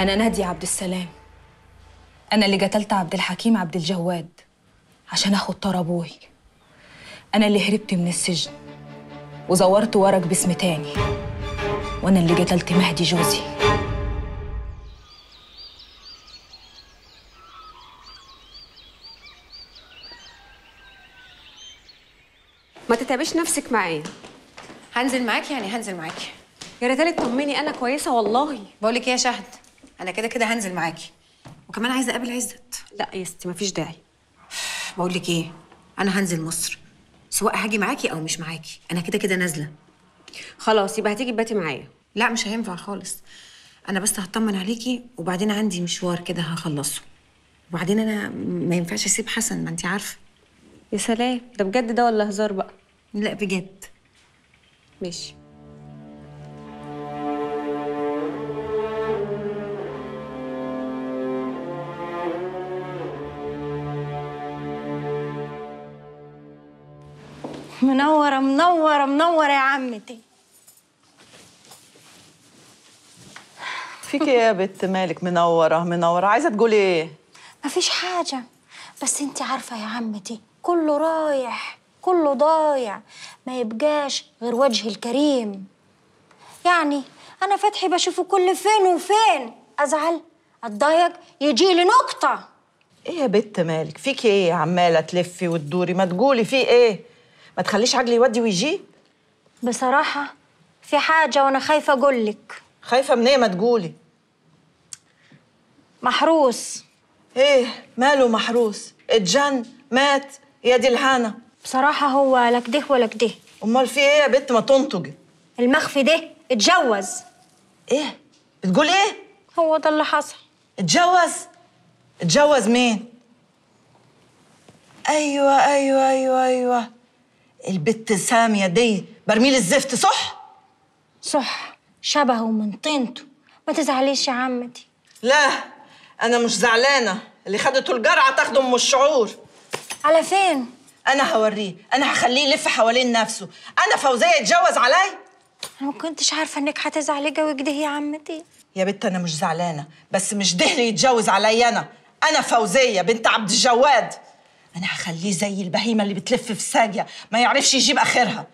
أنا نادية عبد السلام. أنا اللي قتلت عبد الحكيم عبد الجواد عشان آخد طار أبوي. أنا اللي هربت من السجن وزورت ورق باسم تاني. وأنا اللي قتلت مهدي جوزي. ما تتعبيش نفسك معايا. هنزل معاكي يعني هنزل معاكي يا ريتالي تطمني أنا كويسة والله. بقول لك إيه يا شهد؟ أنا كده كده هنزل معاكي. وكمان عايزة أقابل عزت. لا يا ستي مفيش داعي. بقول لك إيه؟ أنا هنزل مصر. سواء هاجي معاكي أو مش معاكي. أنا كده كده نازلة. خلاص يبقى هتيجي تباتي معايا. لا مش هينفع خالص. أنا بس هطمن عليكي وبعدين عندي مشوار كده هخلصه. وبعدين أنا ما ينفعش أسيب حسن ما انت عارفة. يا سلام ده بجد ده ولا هزار بقى؟ لا بجد. ماشي. منورة منورة منورة يا عمتي. فيك يا بت مالك منورة منورة. عايزة تقولي إيه؟ مفيش حاجة. بس انت عارفة يا عمتي كله رايح كله ضايع. ما يبقاش غير وجه الكريم. يعني أنا فتحي بشوفه كل فين وفين. أزعل أتضايق يجي لي نقطة. إيه يا بت مالك؟ فيك إيه عمالة تلفي وتدوري؟ ما تقولي في إيه؟ ما تخليش عجلي يودي ويجيب بصراحة في حاجة وأنا خايفة أقولك. خايفة من إيه ما تقولي؟ محروس. إيه ماله محروس؟ اتجن مات؟ يا دي الهنا. بصراحة هو لا كده ولا كده أمال في إيه يا بت ما تنطقي؟ المخفي ده اتجوز. إيه؟ بتقول إيه؟ هو ده اللي حصل. اتجوز؟ اتجوز مين؟ أيوه أيوه أيوه أيوه. البت سامية دي برميل الزفت صح؟ صح. شبهه من طينته. ما تزعليش يا عمتي. لا أنا مش زعلانة. اللي خدته الجرعة تاخده ام الشعور. على فين؟ أنا هوريه. أنا هخليه يلف حوالين نفسه. أنا فوزية يتجوز علي؟ أنا ما كنتش عارفة إنك هتزعلي قوي كده يا عمتي. يا بت أنا مش زعلانة. بس مش ده اللي يتجوز عليا أنا. أنا فوزية بنت عبد الجواد. أنا هخليه زي البهيمة اللي بتلف في الساقيه ما يعرفش يجيب آخرها.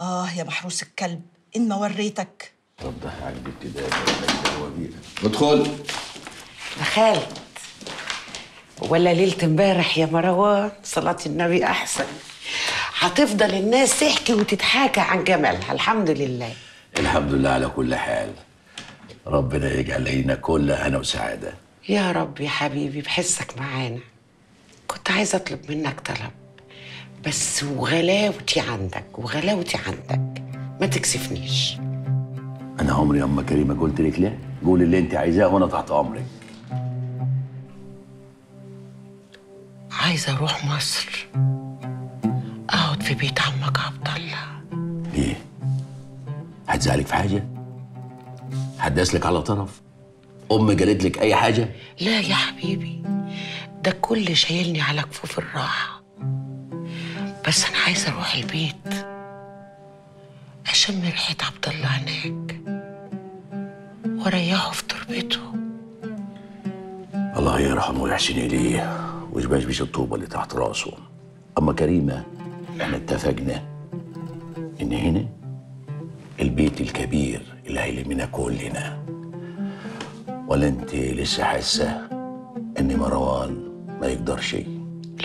آه يا محروس الكلب إن ما وريتك. طب ده عندي ابتدائي ادخل دخلت ولا ليلة امبارح يا مروان صلاة النبي أحسن. هتفضل الناس تحكي وتتحاكى عن جمالها الحمد لله. الحمد لله على كل حال. ربنا يجعل لينا كل هنا وسعادة. يا رب يا حبيبي بحسك معانا. كنت عايزة أطلب منك طلب. بس وغلاوتي عندك وغلاوتي عندك. ما تكسفنيش. أنا عمري يا أم كريمة قلت لك لا؟ قولي اللي أنت عايزاه وأنا تحت أمرك. عايزة أروح مصر. أقعد في بيت عمك عبد الله. ليه هتزعلك في حاجة؟ هتداس لك على طرف؟ أم قالت لك أي حاجة؟ لا يا حبيبي. ده كل شايلني على كفوف الراحة. بس أنا عايزة أروح البيت. أشم ريحة عبد الله هناك. وأريحه في تربته. الله يرحمه ويحسن إليه ويشبشبش الطوبة اللي تحت رأسه. أما كريمة إحنا اتفقنا إن هنا البيت الكبير اللي هيلمنا كلنا. ولا أنت لسه حاسة إن مروان ما يقدرش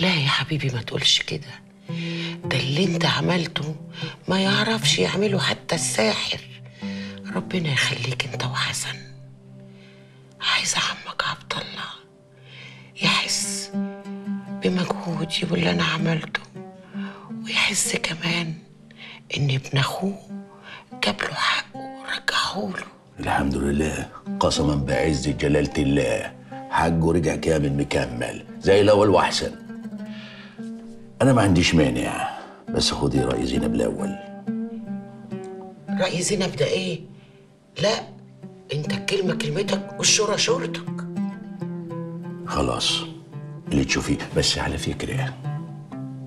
لا يا حبيبي ما تقولش كده. ده اللي انت عملته ما يعرفش يعمله حتى الساحر. ربنا يخليك انت وحسن. عايزة عمك عبد الله يحس بمجهودي واللي أنا عملته ويحس كمان إن ابن أخوه جاب له حقه ورجعه له. الحمد لله قسما بعز جلالة الله حقه رجع كامل مكمل. زي الأول وأحسن. أنا ما عنديش مانع بس خدي رأي زينب الأول. رأي زينب ده إيه؟ لا أنت الكلمة كلمتك والشورى شورتك. خلاص اللي تشوفيه. بس على فكرة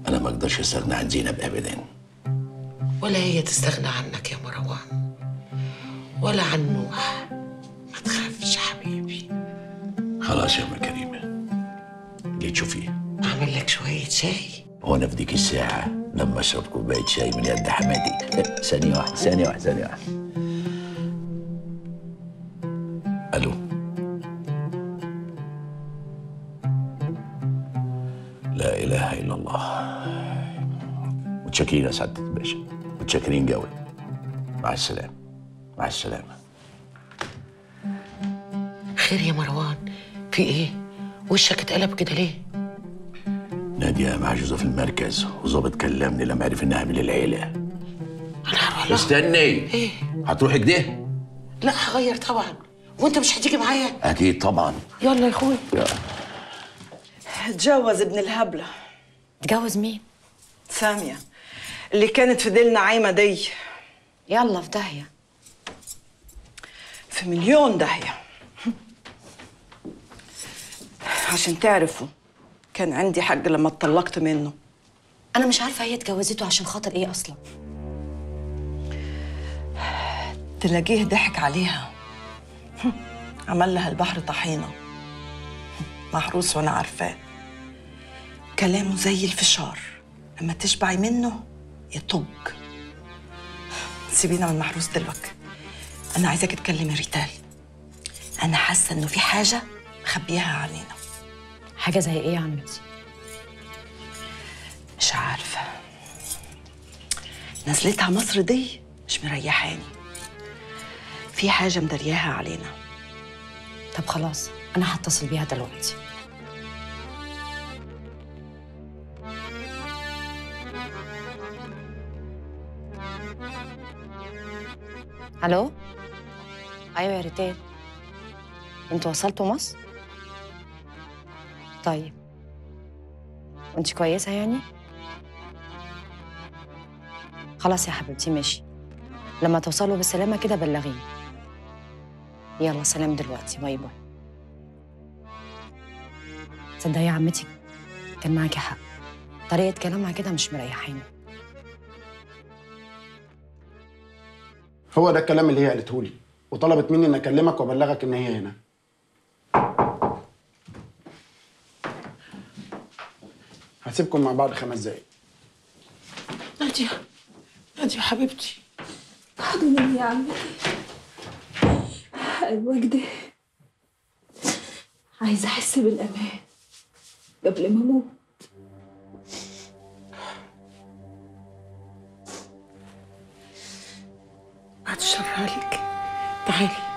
أنا ما أقدرش أستغنى عن زينب أبدا. ولا هي تستغنى عنك يا مروان ولا عن نوح. ما تخافش حبيبي. خلاص يا أم كريمه اللي تشوفيه. أعمل لك شوية شاي. هو أنا في ديك الساعة لما اشرب كوبايه شاي من يد حمادي. ثانية واحدة ثانية واحدة ثانية واحدة ألو. لا إله إلا الله. متشكرين يا سعادة الباشا. متشكرين قوي. مع السلامة. مع السلامة. خير يا مروان. في إيه؟ وشك اتقلب كده ليه؟ نادية محجوزة في المركز وظابط كلمني لما عرف إنها من العيلة. أنا هروح لها. استني. إيه؟ هتروحي كده؟ لا هغير طبعا. وأنت مش هتيجي معايا؟ أكيد طبعا. يلا يا أخوي. اتجوز ابن الهبلة. تجوز مين؟ سامية اللي كانت في ديلنا عايمة دي. يلا في داهية. في مليون داهية. عشان تعرفوا كان عندي حق لما اتطلقت منه. أنا مش عارفة هي اتجوزته عشان خاطر إيه أصلا. تلاقيه ضحك عليها. عمل لها البحر طحينة. محروس وأنا عارفاه. كلامه زي الفشار. لما تشبعي منه يطج. سيبينا من محروس دلوقتي. أنا عايزاك تكلمي ريتال. أنا حاسة إنه في حاجة مخبيها علينا. حاجة زي إيه يا عمتي مش عارفة. نزلتها مصر دي مش مريحاني. في حاجة مدرياها علينا. طب خلاص أنا هتصل بيها دلوقتي. ألو؟ أيوه يا ريتال أنتوا وصلتوا مصر؟ طيب. وانت كويسة يعني؟ خلاص يا حبيبتي ماشي. لما توصلوا بالسلامة كده بلغيني. يلا سلام دلوقتي. bye bye. تصدقي يا عمتي كان معاكي حق. طريقة كلامها كده مش مريحاني. هو ده الكلام اللي هي قالته لي وطلبت مني إن أكلمك وأبلغك إن هي هنا. هسيبكم مع بعض خمس دقايق. نادية نادية حبيبتي. حضني يا أيوة كده عايزة أحس بالأمان قبل ما أموت. بعد الشر عليك تعالي.